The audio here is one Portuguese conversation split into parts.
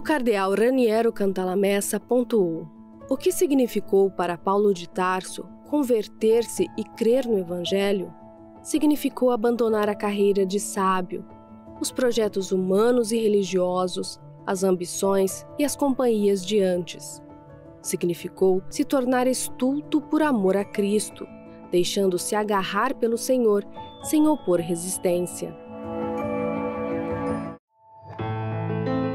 O cardeal Raniero Cantalamessa pontuou: o que significou para Paulo de Tarso converter-se e crer no Evangelho? Significou abandonar a carreira de sábio, os projetos humanos e religiosos, as ambições e as companhias de antes. Significou se tornar estulto por amor a Cristo, deixando-se agarrar pelo Senhor sem opor resistência.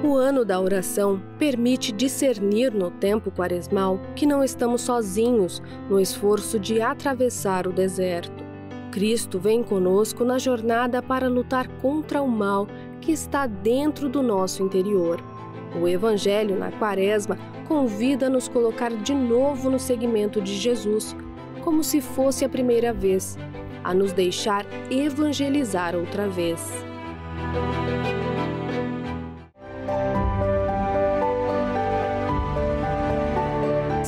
O ano da oração permite discernir no tempo quaresmal que não estamos sozinhos no esforço de atravessar o deserto. Cristo vem conosco na jornada para lutar contra o mal que está dentro do nosso interior. O Evangelho na Quaresma convida a nos colocar de novo no segmento de Jesus, como se fosse a primeira vez, a nos deixar evangelizar outra vez.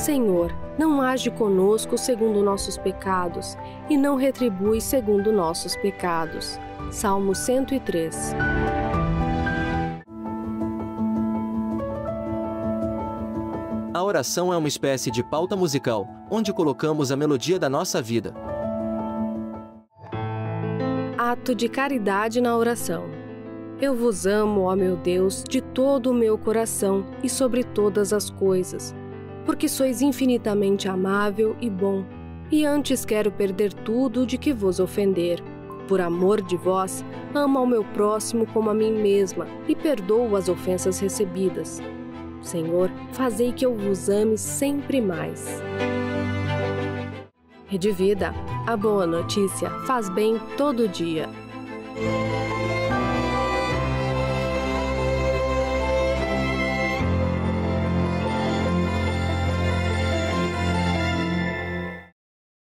Senhor, não age conosco segundo nossos pecados e não retribui segundo nossos pecados. Salmo 103. A oração é uma espécie de pauta musical, onde colocamos a melodia da nossa vida. Ato de caridade na oração. Eu vos amo, ó meu Deus, de todo o meu coração e sobre todas as coisas porque sois infinitamente amável e bom, e antes quero perder tudo de que vos ofender. Por amor de vós, amo ao meu próximo como a mim mesma e perdoo as ofensas recebidas. Senhor, fazei que eu vos ame sempre mais. Rede Vida, a boa notícia faz bem todo dia.